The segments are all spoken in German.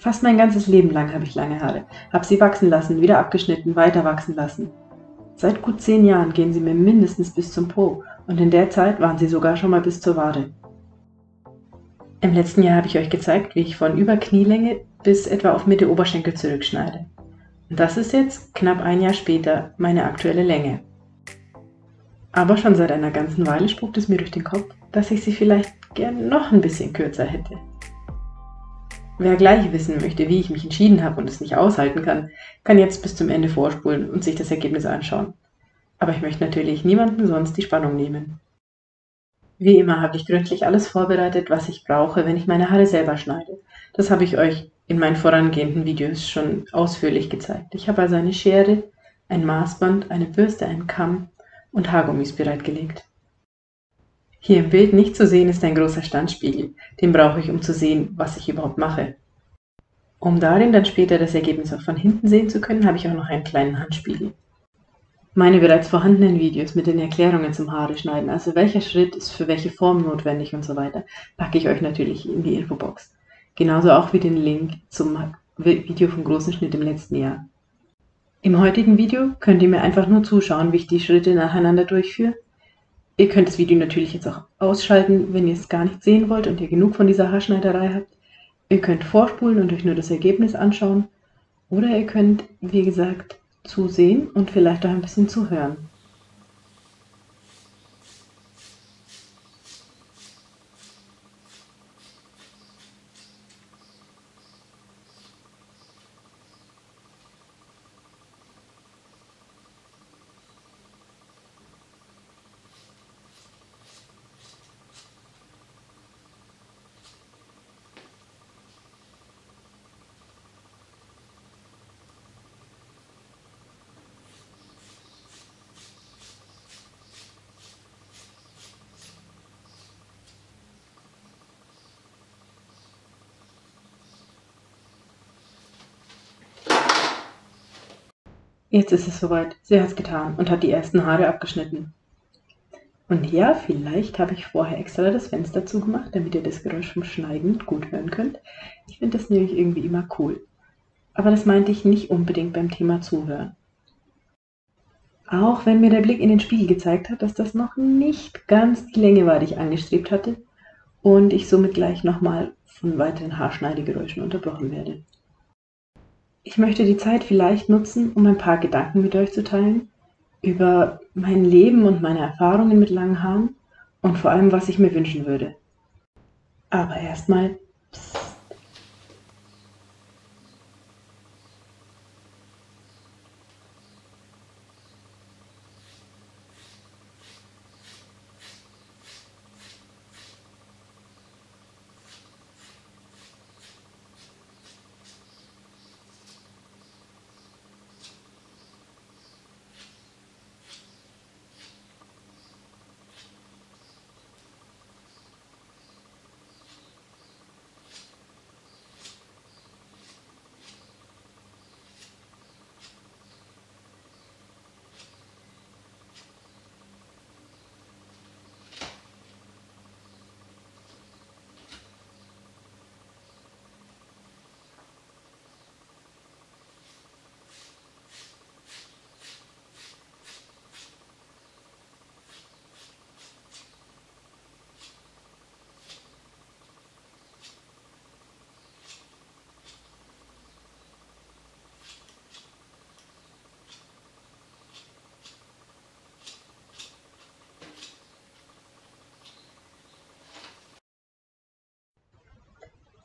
Fast mein ganzes Leben lang habe ich lange Haare, habe sie wachsen lassen, wieder abgeschnitten, weiter wachsen lassen. Seit gut zehn Jahren gehen sie mir mindestens bis zum Po und in der Zeit waren sie sogar schon mal bis zur Wade. Im letzten Jahr habe ich euch gezeigt, wie ich von über Knielänge bis etwa auf Mitte Oberschenkel zurückschneide. Und das ist jetzt, knapp ein Jahr später, meine aktuelle Länge. Aber schon seit einer ganzen Weile spukt es mir durch den Kopf, dass ich sie vielleicht gern noch ein bisschen kürzer hätte. Wer gleich wissen möchte, wie ich mich entschieden habe und es nicht aushalten kann, kann jetzt bis zum Ende vorspulen und sich das Ergebnis anschauen. Aber ich möchte natürlich niemandem sonst die Spannung nehmen. Wie immer habe ich gründlich alles vorbereitet, was ich brauche, wenn ich meine Haare selber schneide. Das habe ich euch in meinen vorangehenden Videos schon ausführlich gezeigt. Ich habe also eine Schere, ein Maßband, eine Bürste, einen Kamm und Haargummis bereitgelegt. Hier im Bild nicht zu sehen ist ein großer Standspiegel. Den brauche ich, um zu sehen, was ich überhaupt mache. Um darin dann später das Ergebnis auch von hinten sehen zu können, habe ich auch noch einen kleinen Handspiegel. Meine bereits vorhandenen Videos mit den Erklärungen zum Haare schneiden, also welcher Schritt ist für welche Form notwendig und so weiter, packe ich euch natürlich in die Infobox. Genauso auch wie den Link zum Video vom großen Schnitt im letzten Jahr. Im heutigen Video könnt ihr mir einfach nur zuschauen, wie ich die Schritte nacheinander durchführe. Ihr könnt das Video natürlich jetzt auch ausschalten, wenn ihr es gar nicht sehen wollt und ihr genug von dieser Haarschneiderei habt. Ihr könnt vorspulen und euch nur das Ergebnis anschauen. Oder ihr könnt, wie gesagt, zusehen und vielleicht auch ein bisschen zuhören. Jetzt ist es soweit. Sie hat es getan und hat die ersten Haare abgeschnitten. Und ja, vielleicht habe ich vorher extra das Fenster zugemacht, damit ihr das Geräusch vom Schneiden gut hören könnt. Ich finde das nämlich irgendwie immer cool. Aber das meinte ich nicht unbedingt beim Thema Zuhören. Auch wenn mir der Blick in den Spiegel gezeigt hat, dass das noch nicht ganz die Länge war, die ich angestrebt hatte und ich somit gleich nochmal von weiteren Haarschneidegeräuschen unterbrochen werde. Ich möchte die Zeit vielleicht nutzen, um ein paar Gedanken mit euch zu teilen über mein Leben und meine Erfahrungen mit langen Haaren und vor allem, was ich mir wünschen würde. Aber erstmal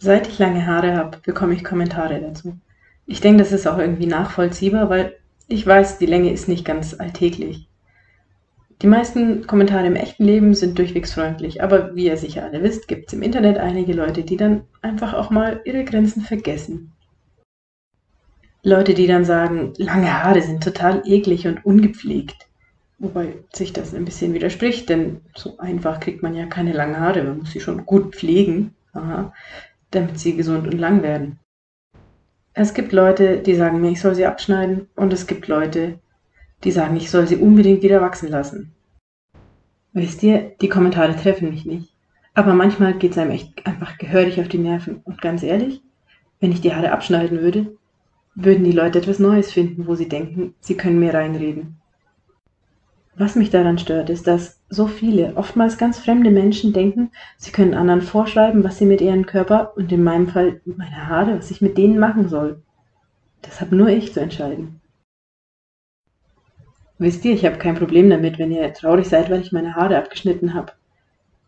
Seit ich lange Haare habe, bekomme ich Kommentare dazu. Ich denke, das ist auch irgendwie nachvollziehbar, weil ich weiß, die Länge ist nicht ganz alltäglich. Die meisten Kommentare im echten Leben sind durchwegs freundlich, aber wie ihr sicher alle wisst, gibt es im Internet einige Leute, die dann einfach auch mal ihre Grenzen vergessen. Leute, die dann sagen, lange Haare sind total eklig und ungepflegt. Wobei sich das ein bisschen widerspricht, denn so einfach kriegt man ja keine langen Haare, man muss sie schon gut pflegen. Aha damit sie gesund und lang werden. Es gibt Leute, die sagen mir, ich soll sie abschneiden und es gibt Leute, die sagen, ich soll sie unbedingt wieder wachsen lassen. Wisst ihr, die Kommentare treffen mich nicht. Aber manchmal geht es einem echt einfach gehörig auf die Nerven. Und ganz ehrlich, Wenn ich die Haare abschneiden würde, würden die Leute etwas Neues finden, wo sie denken, sie können mir reinreden. Was mich daran stört, ist, dass so viele, oftmals ganz fremde Menschen denken, sie können anderen vorschreiben, was sie mit ihrem Körper und in meinem Fall meine Haare, was ich mit denen machen soll. Das habe nur ich zu entscheiden. Wisst ihr, ich habe kein Problem damit, wenn ihr traurig seid, weil ich meine Haare abgeschnitten habe.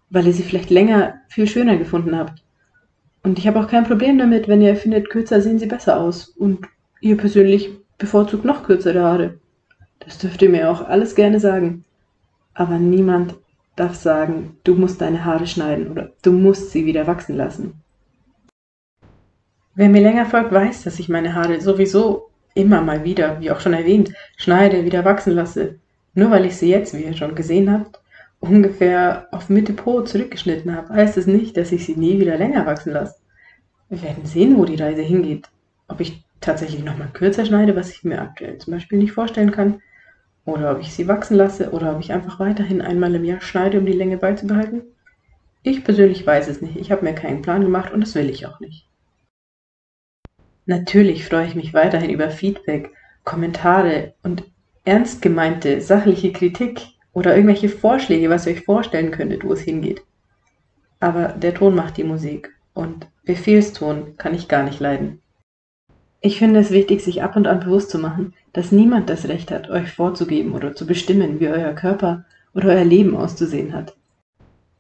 Weil ihr sie vielleicht länger viel schöner gefunden habt. Und ich habe auch kein Problem damit, wenn ihr findet, kürzer sehen sie besser aus. Und ihr persönlich bevorzugt noch kürzere Haare. Das dürft ihr mir auch alles gerne sagen. Aber niemand darf sagen, du musst deine Haare schneiden oder du musst sie wieder wachsen lassen. Wer mir länger folgt, weiß, dass ich meine Haare sowieso immer mal wieder, wie auch schon erwähnt, schneide, wieder wachsen lasse. Nur weil ich sie jetzt, wie ihr schon gesehen habt, ungefähr auf Mitte Po zurückgeschnitten habe, heißt es nicht, dass ich sie nie wieder länger wachsen lasse. Wir werden sehen, wo die Reise hingeht. Ob ich tatsächlich nochmal kürzer schneide, was ich mir aktuell zum Beispiel nicht vorstellen kann, oder ob ich sie wachsen lasse oder ob ich einfach weiterhin einmal im Jahr schneide, um die Länge beizubehalten? Ich persönlich weiß es nicht. Ich habe mir keinen Plan gemacht und das will ich auch nicht. Natürlich freue ich mich weiterhin über Feedback, Kommentare und ernst gemeinte sachliche Kritik oder irgendwelche Vorschläge, was ihr euch vorstellen könntet, wo es hingeht. Aber der Ton macht die Musik und Befehlston kann ich gar nicht leiden. Ich finde es wichtig, sich ab und an bewusst zu machen, dass niemand das Recht hat, euch vorzugeben oder zu bestimmen, wie euer Körper oder euer Leben auszusehen hat.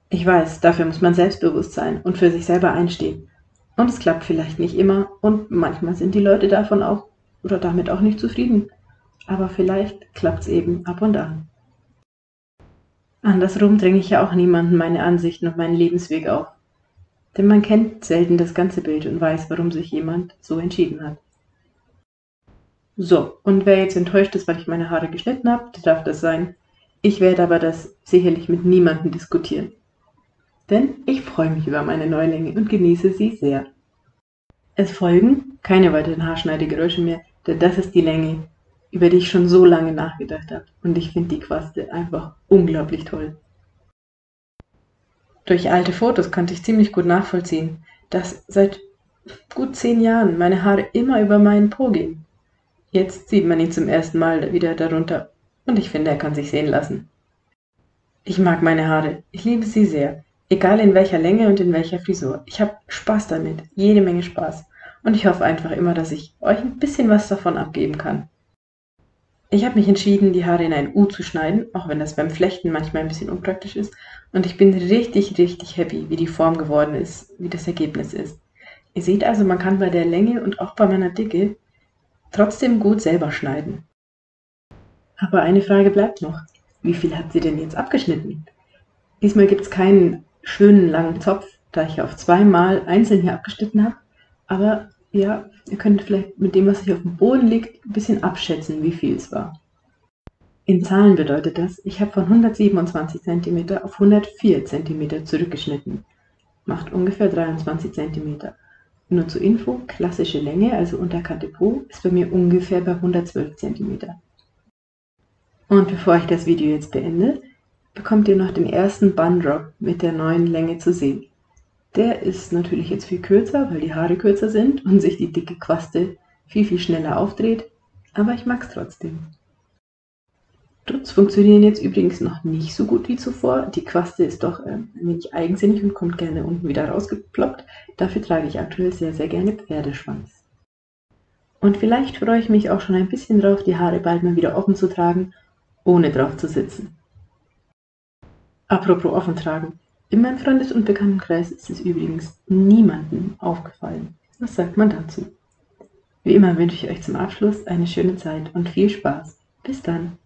Ich weiß, dafür muss man selbstbewusst sein und für sich selber einstehen. Und es klappt vielleicht nicht immer und manchmal sind die Leute davon auch oder damit auch nicht zufrieden. Aber vielleicht klappt es eben ab und an. Andersrum dränge ich ja auch niemanden meine Ansichten und meinen Lebensweg auf. Denn man kennt selten das ganze Bild und weiß, warum sich jemand so entschieden hat. So, und wer jetzt enttäuscht ist, weil ich meine Haare geschnitten habe, der darf das sein. Ich werde aber das sicherlich mit niemandem diskutieren. Denn ich freue mich über meine Neulänge und genieße sie sehr. Es folgen keine weiteren Haarschneidegeräusche mehr, denn das ist die Länge, über die ich schon so lange nachgedacht habe. Und ich finde die Quaste einfach unglaublich toll. Durch alte Fotos konnte ich ziemlich gut nachvollziehen, dass seit gut zehn Jahren meine Haare immer über meinen Po gehen. Jetzt sieht man ihn zum ersten Mal wieder darunter und ich finde, er kann sich sehen lassen. Ich mag meine Haare. Ich liebe sie sehr. Egal in welcher Länge und in welcher Frisur. Ich habe Spaß damit. Jede Menge Spaß. Und ich hoffe einfach immer, dass ich euch ein bisschen was davon abgeben kann. Ich habe mich entschieden, die Haare in ein U zu schneiden, auch wenn das beim Flechten manchmal ein bisschen unpraktisch ist. Und ich bin richtig, richtig happy, wie die Form geworden ist, wie das Ergebnis ist. Ihr seht also, man kann bei der Länge und auch bei meiner Dicke trotzdem gut selber schneiden. Aber eine Frage bleibt noch. Wie viel habt ihr denn jetzt abgeschnitten? Diesmal gibt es keinen schönen langen Zopf, da ich auf zweimal einzeln hier abgeschnitten habe. Aber ja, ihr könnt vielleicht mit dem, was hier auf dem Boden liegt, ein bisschen abschätzen, wie viel es war. In Zahlen bedeutet das, ich habe von 127 cm auf 104 cm zurückgeschnitten. Macht ungefähr 23 cm. Nur zur Info, klassische Länge, also Unterkante Po, ist bei mir ungefähr bei 112 cm. Und bevor ich das Video jetzt beende, bekommt ihr noch den ersten Bun-Drop mit der neuen Länge zu sehen. Der ist natürlich jetzt viel kürzer, weil die Haare kürzer sind und sich die dicke Quaste viel, viel schneller aufdreht, aber ich mag es trotzdem. Duts funktionieren jetzt übrigens noch nicht so gut wie zuvor. Die Quaste ist doch ein wenig eigensinnig und kommt gerne unten wieder rausgeploppt. Dafür trage ich aktuell sehr, sehr gerne Pferdeschwanz. Und vielleicht freue ich mich auch schon ein bisschen drauf, die Haare bald mal wieder offen zu tragen, ohne drauf zu sitzen. Apropos offen tragen. In meinem Freundes- und Bekanntenkreis ist es übrigens niemandem aufgefallen. Was sagt man dazu? Wie immer wünsche ich euch zum Abschluss eine schöne Zeit und viel Spaß. Bis dann.